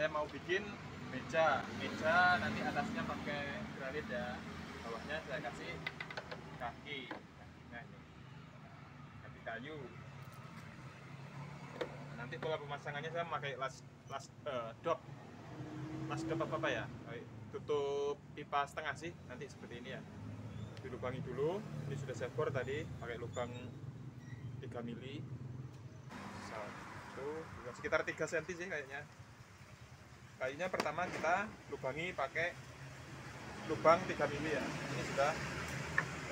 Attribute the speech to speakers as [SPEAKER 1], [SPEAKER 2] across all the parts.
[SPEAKER 1] saya mau bikin meja. Meja nanti atasnya pakai granit ya. Bawahnya saya kasih kaki. Kakinya ini. Kaki kayu. Nanti pola pemasangannya saya pakai las las eh, dop las dop apa apa ya tutup pipa setengah sih nanti seperti ini ya. Dilubangi dulu. Ini sudah saya bor tadi pakai lubang 3 mili. Satu sekitar 3 cm sih kayaknya kayunya pertama kita lubangi pakai lubang 3 mili ya. Ini sudah.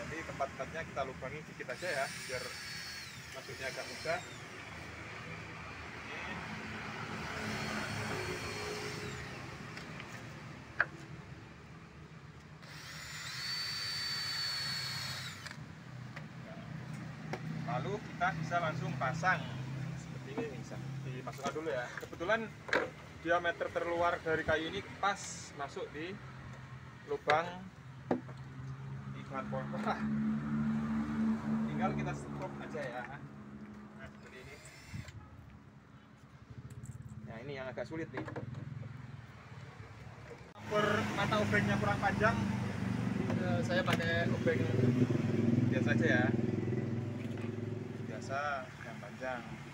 [SPEAKER 1] Jadi tempat-tempatnya kita lubangi dikit aja ya biar masuknya agak mudah. Lalu kita bisa langsung pasang. Seperti ini bisa dimasukkan dulu ya. Kebetulan diameter terluar dari kayu ini pas masuk di lubang iklan pohon tinggal kita stop aja ya. Nah seperti ini. Nah ini yang agak sulit nih. Per mata obengnya kurang panjang. Eh, saya pakai obeng. Biasa aja ya. Biasa yang panjang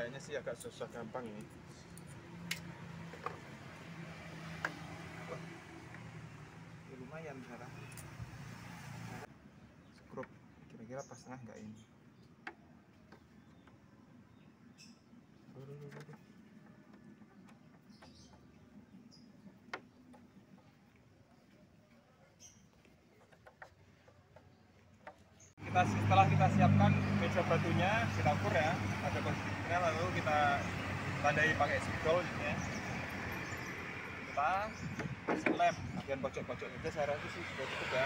[SPEAKER 1] kayaknya sih agak susah gampang ini. Ini lumayan sekarang skrup kira-kira pas tengah nggak ini kita setelah kita siapkan meja batunya kita ukur ya ada posisinya lalu kita tandai pakai spidol gitu ya. Kita lem bagian pojok-pojok itu saya rasa sih sudah cukup ya